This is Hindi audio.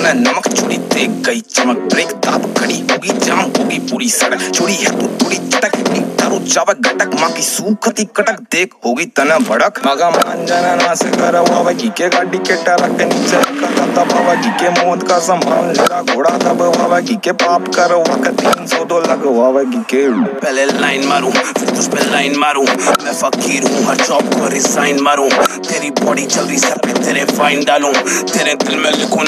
होना नमक चुड़ी देख गई, चमक ब्रेक ताप खड़ी होगी, जाम होगी पूरी सड़क। चुड़ी है तू थोड़ी चटक दारू चावक घटक माँ की सूखती कटक, देख होगी तना भड़क। मगा मान जाना ना से कर बाबा जी के गाड़ी के टरक के नीचे रखा का बाबा जी के मौत का संभाल जरा घोड़ा था बाबा जी के पाप कर वक्त तीन सौ दो लग बाबा जी के पहले लाइन मारू, फिर तुझ पे लाइन मारू। मैं फकीर हूँ, हर जॉब को रिजाइन मारू। तेरी बॉडी चल रही, सर पे तेरे फाइन डालू। तेरे दिल में लिखूं